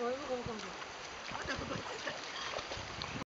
こういうことかも。